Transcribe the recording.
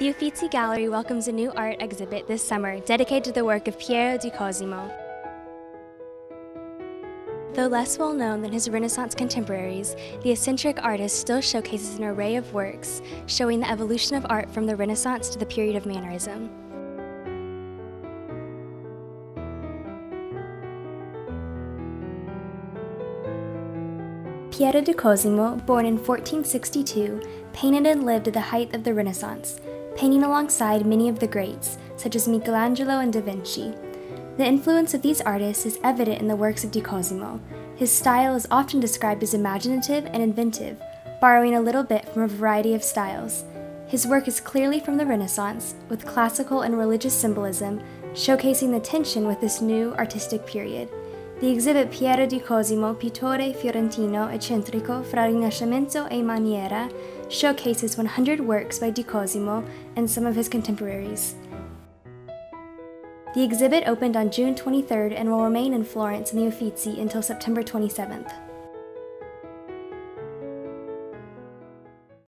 The Uffizi Gallery welcomes a new art exhibit this summer dedicated to the work of Piero di Cosimo. Though less well known than his Renaissance contemporaries, the eccentric artist still showcases an array of works showing the evolution of art from the Renaissance to the period of Mannerism. Piero di Cosimo, born in 1462, painted and lived at the height of the Renaissance, painting alongside many of the greats, such as Michelangelo and Da Vinci. The influence of these artists is evident in the works of Di Cosimo. His style is often described as imaginative and inventive, borrowing a little bit from a variety of styles. His work is clearly from the Renaissance, with classical and religious symbolism, showcasing the tension with this new artistic period. The exhibit Piero di Cosimo, pittore fiorentino eccentrico fra Rinascimento e Maniera, showcases 100 works by Di Cosimo and some of his contemporaries. The exhibit opened on June 23rd and will remain in Florence in the Uffizi until September 27th.